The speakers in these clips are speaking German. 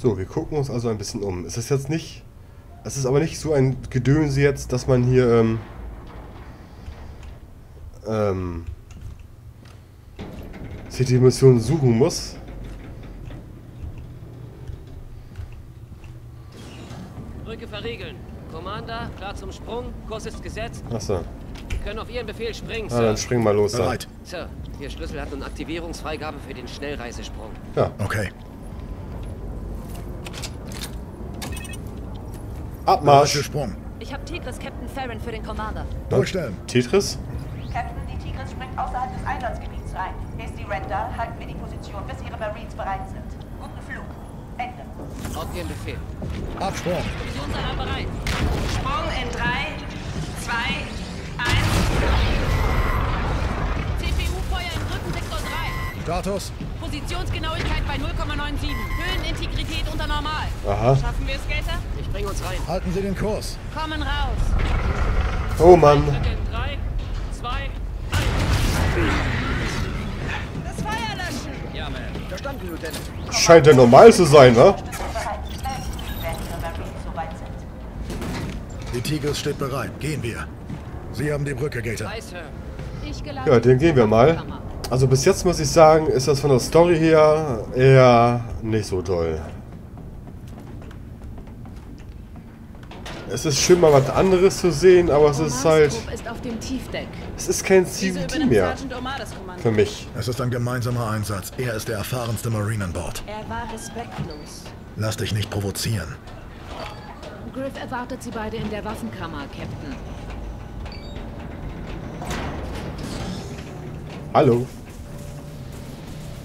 So, wir gucken uns also ein bisschen um. Es ist jetzt nicht... Es ist aber nicht so ein Gedönse jetzt, dass man hier, ähm... Ähm... sich die Mission suchen muss. Brücke verriegeln. Commander, klar zum Sprung. Kurs ist gesetzt. Achso. Wir können auf Ihren Befehl springen, Na, Sir. dann springen wir los. Da. Bereit. Sir, Ihr Schlüssel hat nun Aktivierungsfreigabe für den Schnellreisesprung. Ja, Okay. Abmarsch. Gesprungen. Ich habe Tigris Captain Farron für den Commander. Durchstellen. Tetris? Captain, die Tigris springt außerhalb des Einsatzgebiets ein. Ist die Red da, halten wir die Position, bis Ihre Marines bereit sind. Guten Flug. Ende. Auf Ihren Befehl. Absprung. Divisionsalarm bereit. Sprung in 3, 2, 1. Status. Positionsgenauigkeit bei 0,97. Höhenintegrität unter Normal. Aha. Schaffen wir es, Skater? Ich bringe uns rein. Halten Sie den Kurs. Kommen raus. Oh Mann. Brücke in 3, 2, 1. Das Feuer löschen. Ja, man. Scheint ja normal zu sein, sind. Die Tigris steht bereit. Gehen wir. Sie haben die Brücke, Gator. Ja, den gehen wir mal. Also bis jetzt muss ich sagen, ist das von der Story her eher nicht so toll. Es ist schön mal was anderes zu sehen, aber es ist halt... ist auf dem Tiefdeck. Es ist kein CVT mehr. Für mich. Es ist ein gemeinsamer Einsatz. Er ist der erfahrenste Marine an Bord. Er war respektlos. Lass dich nicht provozieren. Griff erwartet Sie beide in der Waffenkammer, Captain. Hallo.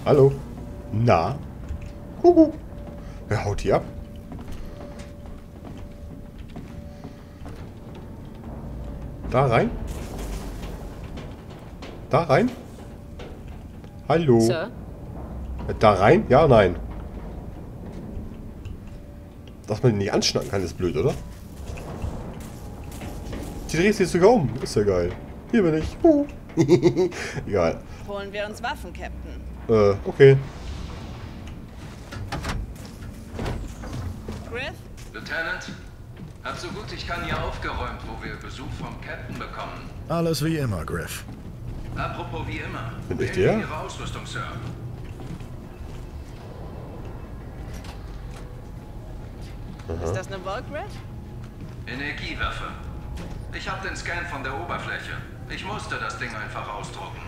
Hallo. Na? Huhu. Wer haut die ab? Da rein? Da rein? Hallo. Sir? Da rein? Ja, nein. Dass man den nicht anschnacken kann, ist blöd, oder? Die dreht sich sogar um. Ist ja geil. Hier bin ich. Huhu. Egal. Holen wir uns Waffen, Captain. Äh, okay. Griff? Lieutenant, hab so gut ich kann hier aufgeräumt, wo wir Besuch vom Captain bekommen. Alles wie immer, Griff. Apropos wie immer. Bin ich? Sie Ihre Ausrüstung, Sir. Ist das eine Volt, Griff? Energiewaffe. Ich hab den Scan von der Oberfläche. Ich musste das Ding einfach ausdrucken.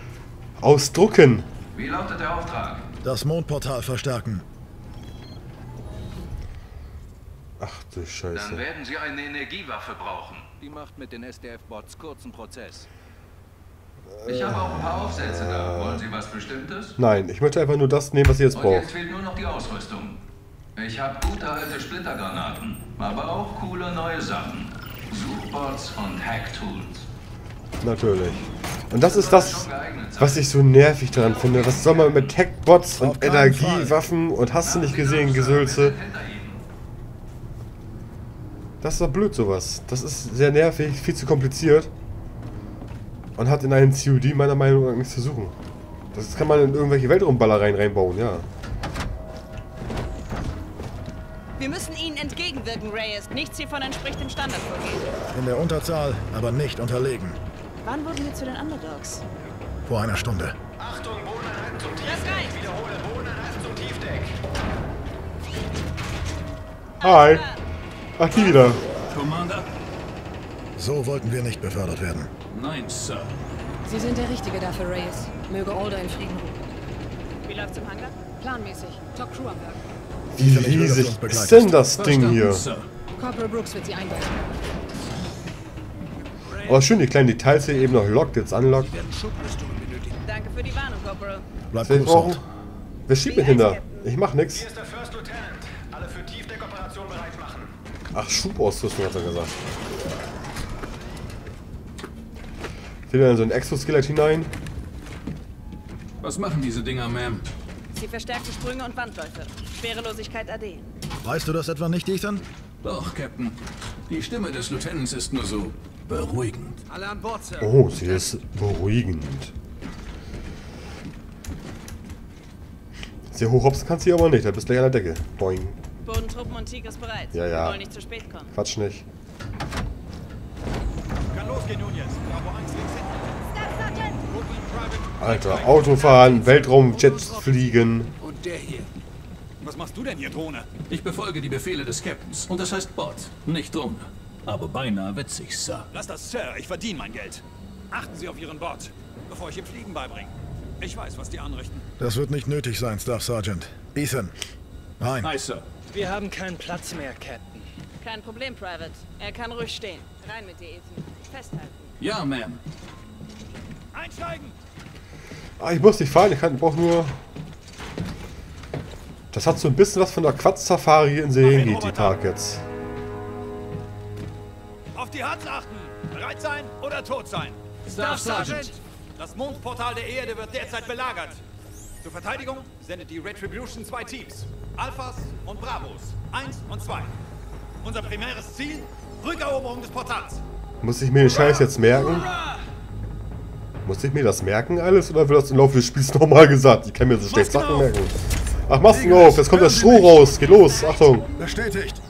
Ausdrucken. Wie lautet der Auftrag? Das Mondportal verstärken. Ach du Dann Scheiße. werden Sie eine Energiewaffe brauchen. Die macht mit den SDF-Bots kurzen Prozess. Ich habe auch ein paar Aufsätze da. Wollen Sie was Bestimmtes? Nein, ich möchte einfach nur das nehmen, was ihr jetzt Und jetzt fehlt nur noch die Ausrüstung. Ich habe gute alte Splittergranaten, aber auch coole neue Sachen. Suchbots und Hacktools. Natürlich. Und das ist das, was ich so nervig daran finde. Was soll man mit Tech-Bots und Energiewaffen und hast du nicht gesehen, Gesülze? Das ist doch blöd sowas. Das ist sehr nervig, viel zu kompliziert. Und hat in einem COD meiner Meinung nach nichts zu suchen. Das kann man in irgendwelche Weltraumballereien reinbauen, ja. Wir müssen ihnen entgegenwirken, Reyes. Nichts hiervon entspricht dem Standardvorgehen. In der Unterzahl, aber nicht unterlegen. Wann wurden wir zu den Underdogs? Vor einer Stunde. Achtung, Bodeneinheiten zum Tiefdeck. Ich wiederhole, Bodeneinheiten zum Tiefdeck. Hi. Ach, die wieder. Commander? So wollten wir nicht befördert werden. Nein, Sir. Sie sind der Richtige dafür, Reyes. Möge Alder in Frieden ruhen. Wie läuft's im Hangar? Planmäßig. Top Crew am Werk. Wie riesig ist denn das Ding hier? Corporal Brooks wird Sie einweisen. Aber schön, die kleinen Details hier eben noch lockt, jetzt unlockt. Danke für die Warnung, Corporal. Bleib brauchen... Wer schiebt mich hinter? Ich mach nix. Hier ist der First Lieutenant. Alle für Tiefdeck-Operation bereit machen. Ach, Schubausrüstung hat er gesagt. Wieder in so ein Exoskelett hinein. Was machen diese Dinger, Ma'am? Sie verstärkte Sprünge und Wandläufe. Schwerelosigkeit AD. Weißt du das etwa nicht, Ethan? Doch, Captain. Die Stimme des Lieutenants ist nur so beruhigend. Alle an Bord, Sir. Oh, sie ist beruhigend. Sehr hoch hopsen kannst du hier aber nicht, da bist du gleich an der Decke. Boing. Bodentruppen und Tigris bereit. Ja, ja. Wir wollen nicht zu spät kommen. Quatsch nicht. Kann losgehen, Nunez. Bravo 1 links hinten. Alter, Autofahren, Weltraumjets fliegen. Und der hier. Was machst du denn hier, Drohne? Ich befolge die Befehle des Captains. Und das heißt Bot, nicht Drohne. Aber beinahe witzig, Sir. Lass das, Sir. Ich verdiene mein Geld. Achten Sie auf Ihren Bord, bevor ich ihm Fliegen beibringe. Ich weiß, was die anrichten. Das wird nicht nötig sein, Staff Sergeant. Ethan. Nein. Hi, Sir. Wir haben keinen Platz mehr, Captain. Kein Problem, Private. Er kann ruhig stehen. Rein mit dir, Ethan. Festhalten. Ja, Ma'am. Einsteigen! Ah, ich muss nicht fahren, ich kann, brauche nur... Das hat so ein bisschen was von der Quatsch-Safari in Serengeti Park jetzt. Die Hats achten! Bereit sein oder tot sein! Staff Sergeant. Das Mondportal der Erde wird derzeit belagert. Zur Verteidigung sendet die Retribution zwei Teams. Alphas und Bravos. Eins und zwei. Unser primäres Ziel? Rückeroberung des Portals. Muss ich mir den Scheiß jetzt merken? Muss ich mir das merken alles oder wird das im Laufe des Spiels nochmal gesagt? Ich kann mir so schlecht Sachen merken. Ach, Masken auf, jetzt kommt das Stroh raus. Geht los, Achtung. Bestätigt.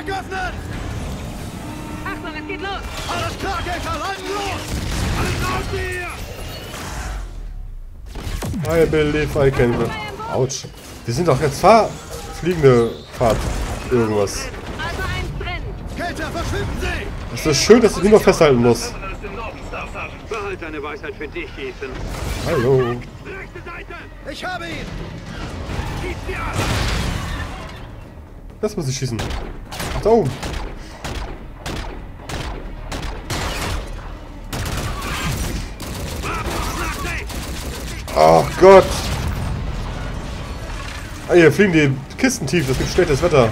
Tiefdeck öffnen! Achtung, es geht los! Alles klar, Gegner, leiten los! Alles raus hier! I believe I can... Autsch. Wir sind doch jetzt Fahr... Fliegende Fahrt... Irgendwas. Also eins brennt! Kälte, verschwinden Sie! Es ist schön, dass ich nur noch festhalten muss. Behalt deine Weisheit für dich, Ethan. Hallo. Rechte Seite! Ich habe ihn! Schieß sie an! Das muss ich schießen. Ach, da oben. Ach Gott. Ah, hier fliegen die Kisten tief. Das gibt schlechtes Wetter.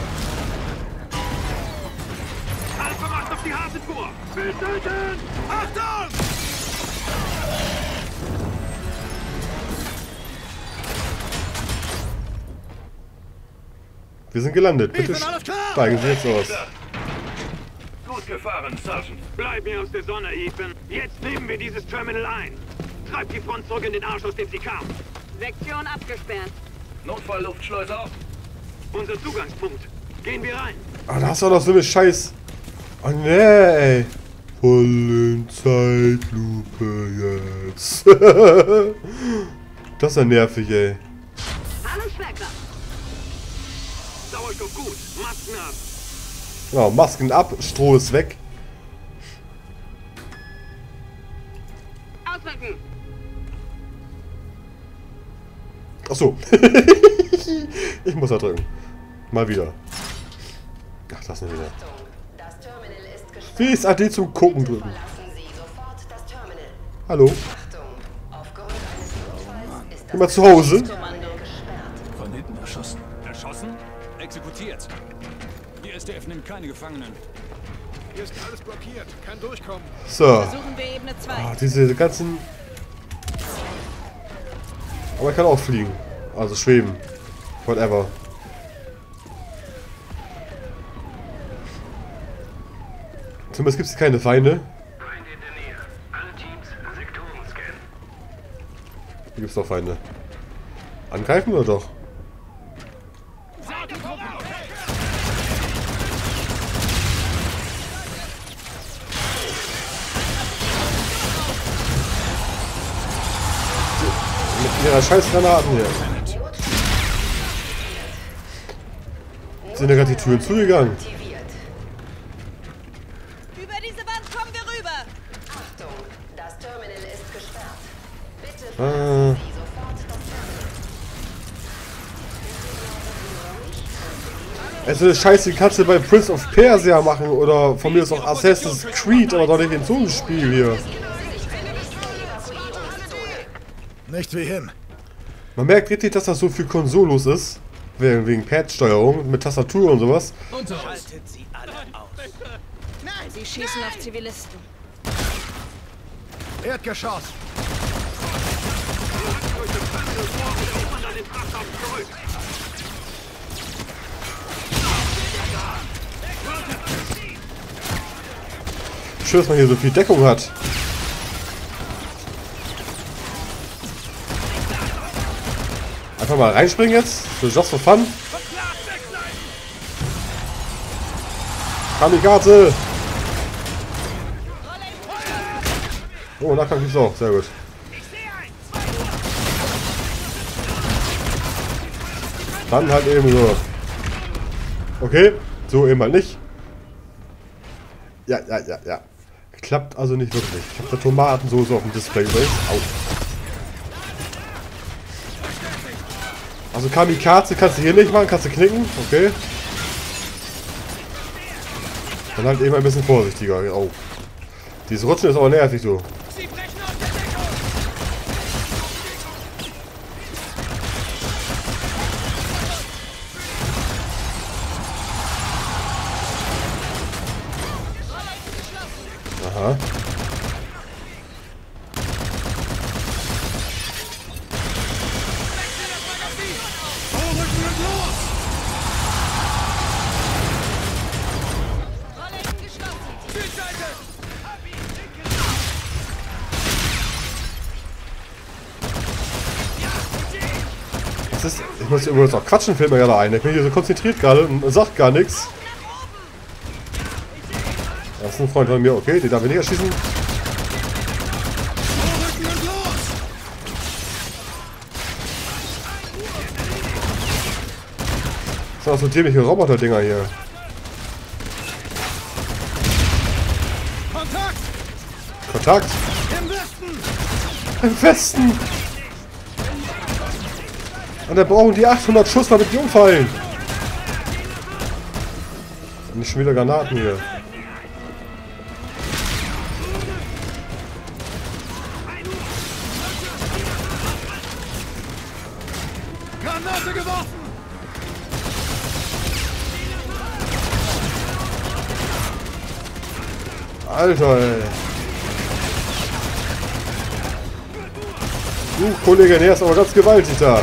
Wir sind gelandet. Bitte Ethan, alles klar? steigen Sie jetzt aus. Gut gefahren, Sergeant. Bleib mir aus der Sonne, Ethan. Jetzt nehmen wir dieses Terminal ein. Treib die Front zurück in den Arsch, aus dem sie kam. Sektion abgesperrt. Notfallluftschleuse auf. Unser Zugangspunkt. Gehen wir rein. Ah, da hast du auch noch so eine Scheiß... Oh nee, ey. Voll in Zeitlupe jetzt. das ist ja nervig, ey. Gut. Masken ab. Genau, Masken ab, Stroh ist weg. Ausrücken. Achso. ich muss da drücken. Mal wieder. Ach, das nicht wieder. Wie ist AD zum Gucken drücken? Hallo? Achtung, aufgrund eines Notfalls ist Immer zu Hause? Exekutiert. Die SDF nimmt keine Gefangenen. Hier ist alles blockiert. Kein Durchkommen. So. Versuchen wir Ebene 2. Ah, diese ganzen... Aber er kann auch fliegen. Also schweben. Whatever. Zumindest gibt es keine Feinde. Feinde in der Nähe. Alle Teams Sektoren scannen. Hier gibt es doch Feinde. Angreifen oder doch? Ihrer scheiß Granaten hier. Sind ja gerade die Türen zugegangen. Über diese Wand kommen wir rüber. Achtung, das Terminal ist gesperrt. Bitte Ah. Also eine Scheiße, die du bei Prince of Persia machen oder von mir ist auch Assassin's Creed, aber doch nicht in so einem Spiel hier. Nicht wie hin. Man merkt richtig, dass das so viel Konsolos ist. Wegen, wegen Pad-Steuerung mit Tastatur und sowas. Unter uns. Haltet sie alle aus. Sie schießen auf Zivilisten. Erdgeschoss. Schön, dass man hier so viel Deckung hat. Einfach mal reinspringen jetzt. So just for fun. Kamikaze! Oh, Nahkampf gibt's auch. Sehr gut. Dann halt eben so. Okay, so eben halt nicht. Ja, ja, ja, ja. Klappt also nicht wirklich. Ich habe da Tomatensoße auf dem Display übrigens. Au. Also Kamikaze kannst du hier nicht machen, kannst du knicken. Okay. Dann halt eben ein bisschen vorsichtiger. Oh. Dieses Rutschen ist aber nervig, du. Ich muss übrigens auch quatschen, fällt mir gerade ein. Ich bin hier so konzentriert gerade und sagt gar nichts. Das ist ein Freund von mir, okay, den darf ich nicht erschießen. Das sind auch so dämliche Roboter-Dinger hier. Kontakt! Im Westen! Und dann brauchen die 800 Schuss, damit die umfallen. Nicht schon wieder Granaten hier. Granate geworfen! Alter, ey. Du, Kollege, der ist aber ganz gewaltig da.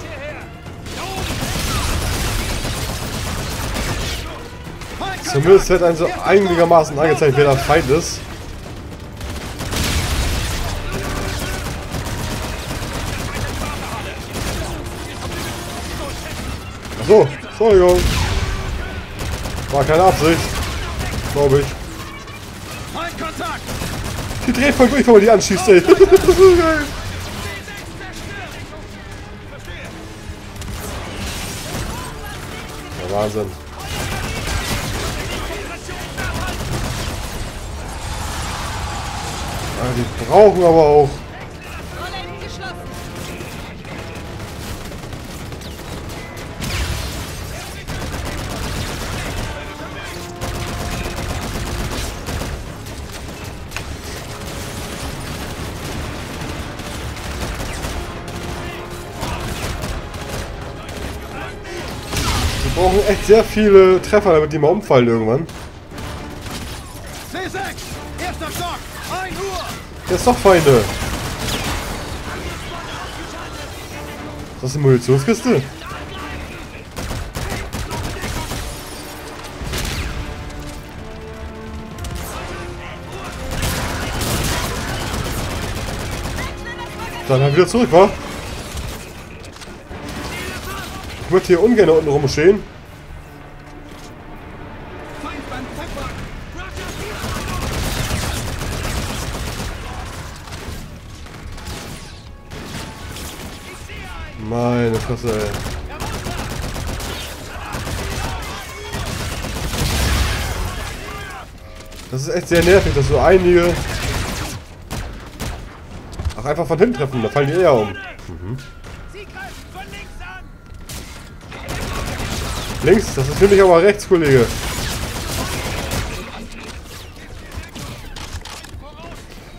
Hierher! Da oben! Zumindest wird ein so einigermaßen angezeigt, wer der Feind ist. Achso, Entschuldigung. War keine Absicht. Glaube ich. Feindkontakt! Die dreht voll durch, wenn man die anschießt, ey. Ja, Wahnsinn. Ah, die brauchen aber auch. Echt sehr viele Treffer, damit die mal umfallen irgendwann. C6! Erster Stock! 1 Uhr! Der ist doch Feinde. Das ist eine Munitionskiste? Dann halt wieder zurück, wa? Ich möchte hier ungern unten rumstehen. Echt sehr nervig, dass so einige auch einfach von hinten treffen. Da fallen die eher um. Von links das ist für mich aber rechts, Kollege.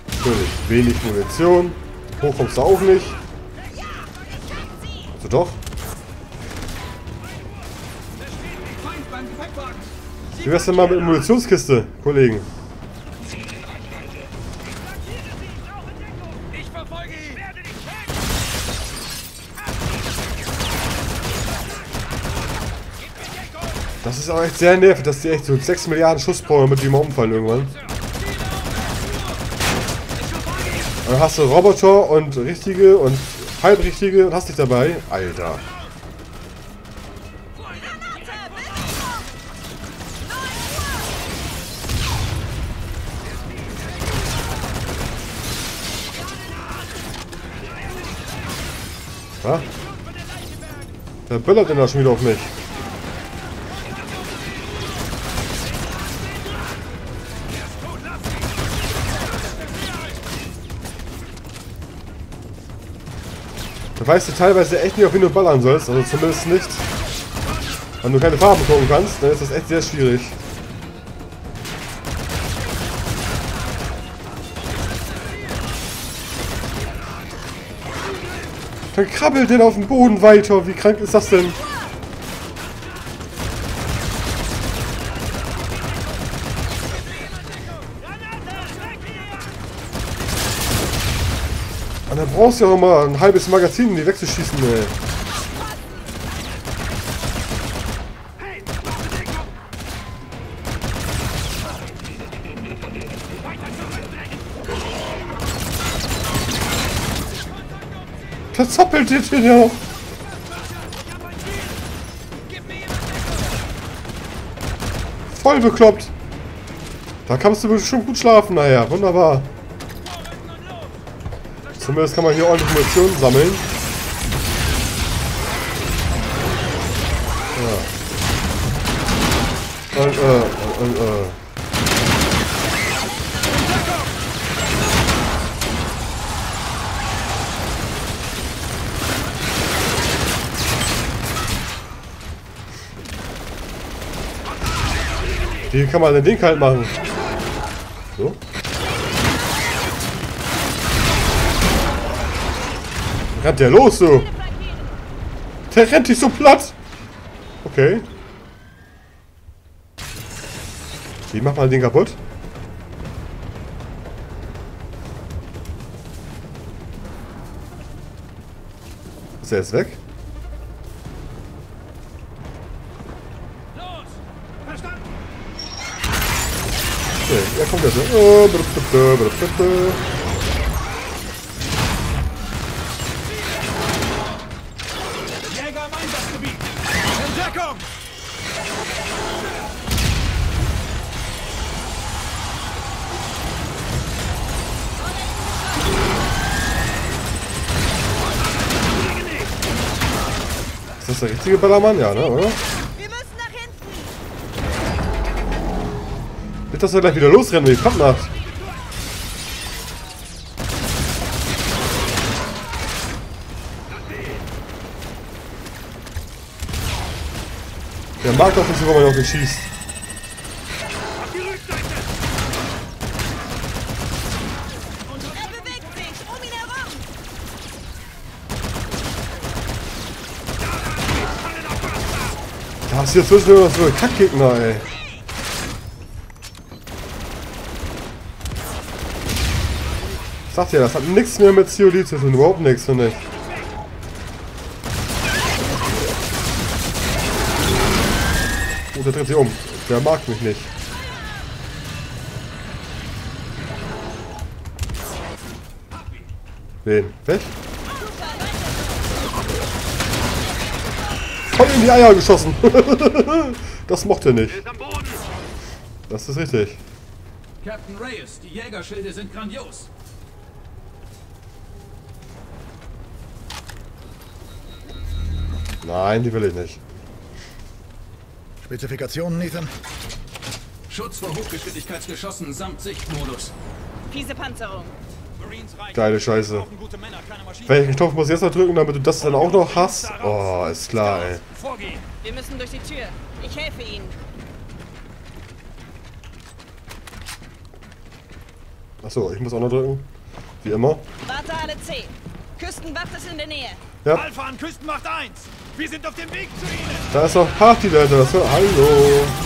Natürlich, wenig Munition. Hoch kommst du auch nicht. Also doch. Wie wär's denn mal mit der Munitionskiste, Kollegen? Ich verfolge ihn! Werde dich Echt sehr nervig, dass die echt so 6 Milliarden Schuss brauchen, damit die mal umfallen irgendwann. Dann hast du Roboter und richtige und halbrichtige und hast dich dabei. Alter. Was? Wer böllert denn da schon wieder auf mich? Weißt du teilweise echt nicht, auf wen du ballern sollst. Also zumindest nicht. Wenn du keine Farben gucken kannst, dann ist das echt sehr schwierig. Dann krabbelt den auf dem Boden weiter. Wie krank ist das denn? Und dann brauchst du ja auch mal ein halbes Magazin, um die wegzuschießen, ey. Verzappelt jetzt hier noch. Voll bekloppt. Da kannst du bestimmt gut schlafen nachher. Wunderbar. Zumindest kann man hier ordentlich Munition sammeln. Ja. Und, äh, und, äh. Wie kann man den kalt machen? So. Rennt der los, so? Der rennt dich so platt. Okay. Wie macht man den kaputt? Ist er jetzt weg? Okay, er kommt jetzt. Oh, der richtige Ballermann? Ja, ne, oder? Wir müssen nach hinten. Nicht, dass wir gleich wieder losrennen, wie kommt nach. Der mag doch nicht wenn man auf ihn schießt. Er bewegt sich. Um ihn herum. Ist hier zwischen immer so Kackgegner, ey. Ich sag dir, das hat nichts mehr mit COD zu tun, überhaupt nichts, finde ich. Oh, der dreht sich um. Der mag mich nicht. Wen? Weg? Voll in die Eier geschossen. das mochte er nicht. Das ist richtig. Captain Reyes, die Jägerschilde sind grandios. Nein, die will ich nicht. Spezifikationen, Nathan? Schutz vor Hochgeschwindigkeitsgeschossen samt Sichtmodus. Fiese Panzerung. Geile Scheiße. Welchen Knopf muss ich jetzt noch drücken, damit du das dann auch noch hast? Oh, ist klar, ey. Wir müssen durch die Tür. Ich helfe Ihnen. Achso, ich muss auch noch drücken. Wie immer. Warte alle C. Küstenwacht ist in der Nähe. Ja, Alpha an Küstenmacht 1. Wir sind auf dem Weg zu Ihnen. da ist noch Party war, hallo.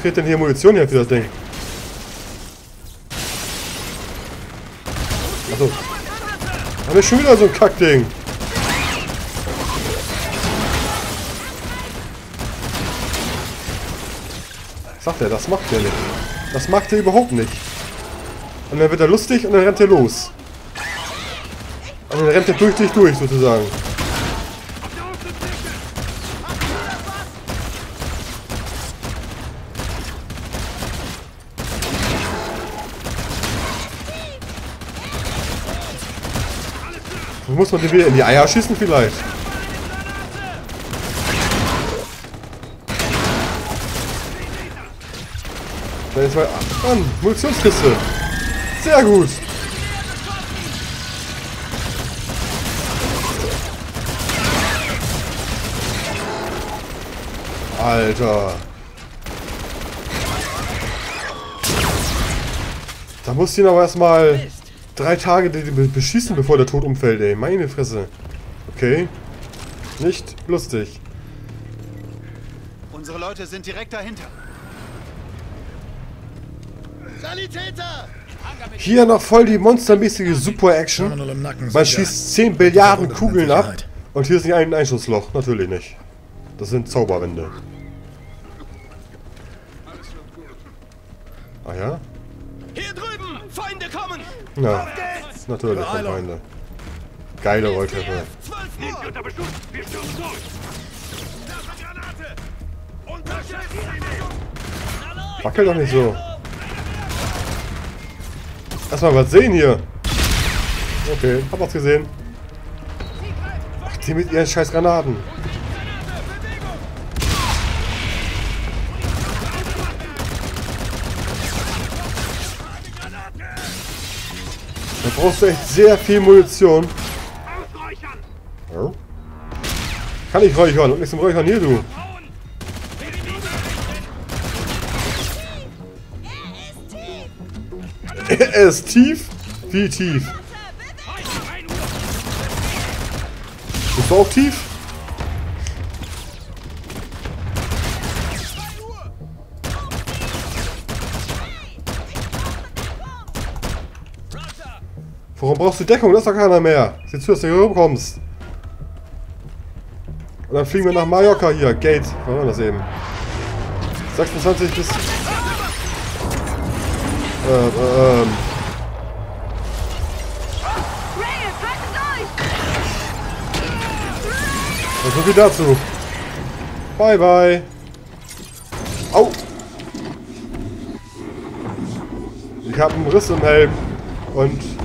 Kriegt denn hier Munition her für das Ding? Achso. Haben wir schon wieder so ein Kackding. Sagt er, das macht er nicht. Das macht er überhaupt nicht. Und dann wird er lustig und dann rennt er los. Und dann rennt er durch dich durch, sozusagen. Muss man den wieder in die Eier schießen vielleicht? Da ist mal an. Munitionskiste. Sehr gut. Alter. Da muss ihn aber erstmal drei Tage beschießen, bevor der Tod umfällt, ey. Meine Fresse. Okay. Nicht lustig. Unsere Leute sind direkt dahinter. Sanitäter! Hier noch voll die monstermäßige Super-Action. Man schießt 10 Billiarden Kugeln ab. Und hier ist nicht ein Einschussloch. Natürlich nicht. Das sind Zauberwände. Ah ja? Feinde kommen! Ja. Natürlich, von Feinde. Geile Rolltreppe. 12 Uhr! unter Beschuss! Wir stürmen durch! Granate! Unterschätzt Wackel doch nicht so. Erstmal was sehen hier. Okay, hab was gesehen. Ach, die mit ihren scheiß Granaten. Brauchst du echt sehr viel Munition. Ja. Kann ich räuchern und nichts zum Räuchern hier, du. Er ist tief? Wie tief? Bist du auch tief? Warum brauchst du Deckung? Das ist doch keiner mehr. Sieh zu, dass du hier rumkommst. Und dann fliegen wir nach Mallorca hier. Gate. Was war das eben? 26 bis... Äh, ähm... Und so viel dazu. Bye, bye. Au! Ich habe einen Riss im Helm. Und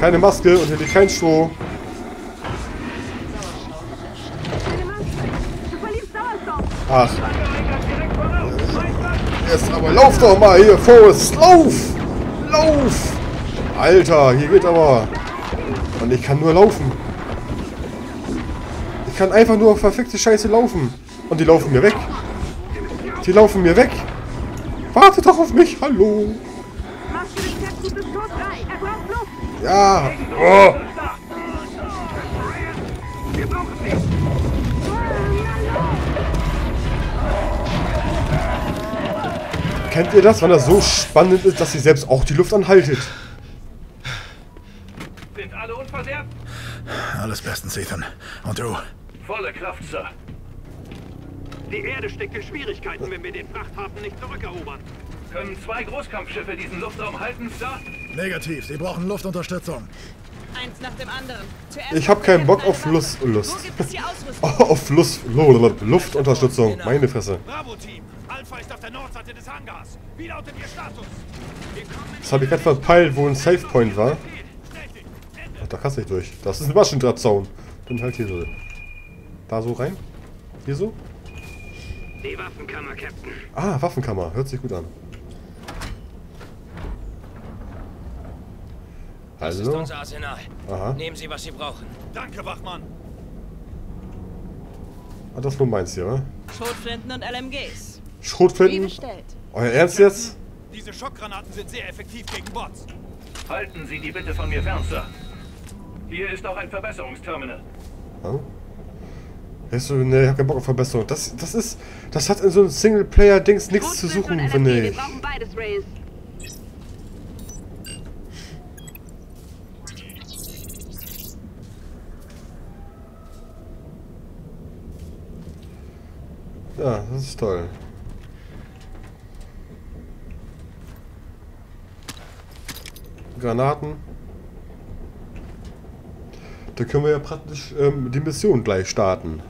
keine Maske und liegt kein Stroh. Ach. Jetzt aber lauf doch mal hier, Forrest. Lauf! Lauf! Alter, hier geht aber... Und ich kann nur laufen. Ich kann einfach nur verfickte Scheiße laufen. Und die laufen mir weg. Die laufen mir weg. Warte doch auf mich. Hallo. Ja. Oh. Kennt ihr das, wenn das so spannend ist, dass sie selbst auch die Luft anhaltet? Sind alle unversehrt? Alles bestens, Ethan. Und du? Volle Kraft, Sir. Die Erde steckt in Schwierigkeiten, wenn wir den Frachthafen nicht zurückerobern. Können zwei Großkampfschiffe diesen Luftraum halten, Sir? Negativ, sie brauchen Luftunterstützung. Eins nach dem anderen. Zuerst Ich hab keinen Bock auf Lust. Lust. Oh, auf Lust. Luftunterstützung. Meine Fresse. Bravo-Team! Alpha ist auf der Nordseite des Hangars. Wie lautet Ihr Status? Das habe ich gerade verpeilt, wo ein Safe Point war. Ach, da kannst du nicht durch. Das ist ein Maschendrahtzaun. Dann halt hier so. Da so rein? Hier so? Die Waffenkammer, Captain. Ah, Waffenkammer. Hört sich gut an. Das ist unser Arsenal. Aha. Nehmen Sie, was Sie brauchen. Danke, Wachmann. Ah, das ist nur meins hier, wa? Schrotflinten und LMGs. Schrotflinten? Euer Ernst jetzt? Diese Schockgranaten sind sehr effektiv gegen Bots. Halten Sie die bitte von mir fern, Sir. Hier ist auch ein Verbesserungsterminal. Ja. Weißt du, ne, ich hab keinen Bock auf Verbesserung. Das, das ist, das hat in so einem Singleplayer-Dings nichts zu suchen, finde ich. Wir brauchen beides, Reyes. Ja, das ist toll. Granaten. Da können wir ja praktisch ähm, die Mission gleich starten.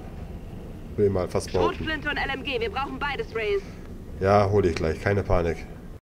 Will ich mal fast behaupten. Schrotflinte und LMG, wir brauchen beides, Reyes. Ja, hol ich gleich, keine Panik.